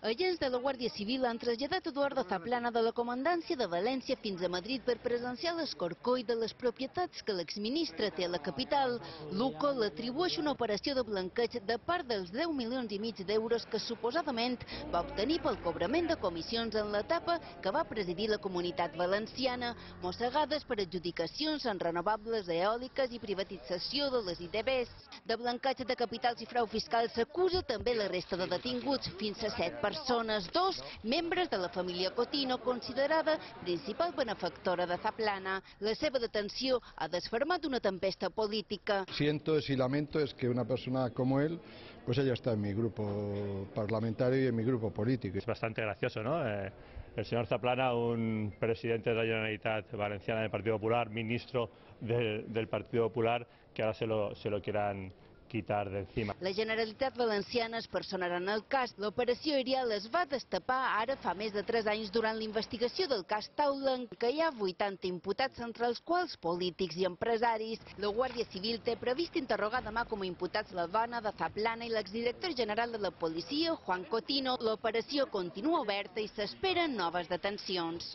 Agents de la Guàrdia Civil han traslladat Eduardo Zaplana de la comandància de València fins a Madrid per presenciar l'escorcoll de les propietats que l'exministre té a la capital. Luco l'atribueix una operació de blanqueig de part dels 10 milions i mig d'euros que suposadament va obtenir pel cobrament de comissions en l'etapa que va presidir la comunitat valenciana, mossegades per adjudicacions en renovables eòliques i privatització de les IDBs. De blanqueig de capitals i frau fiscal s'acusa també la resta de detinguts, fins a set persones, dos membres de la família Cotino, considerada principal benefactora de Zaplana. La seva detenció ha desfermat una tempesta política. Siento y lamento es que una persona como él, pues ella está en mi grupo parlamentario y en mi grupo político. Es bastante gracioso, ¿no? Eh, el señor Zaplana, un presidente de la Generalitat Valenciana del Partido Popular, ministro del, del Partido Popular, que ahora se lo, se lo quieran quitar de encima. La Generalitat Valenciana es personarà en el cas. L'operació Ariel es va destapar ara fa més de 3 anys durant l'investigació del cas Taula, en què hi ha 80 imputats, entre els quals polítics i empresaris. La Guàrdia Civil té previst interrogar demà com a imputats la dona de Zaplana i l'exdirector general de la policia, Juan Cotino. L'operació continua oberta i s'esperen noves detencions.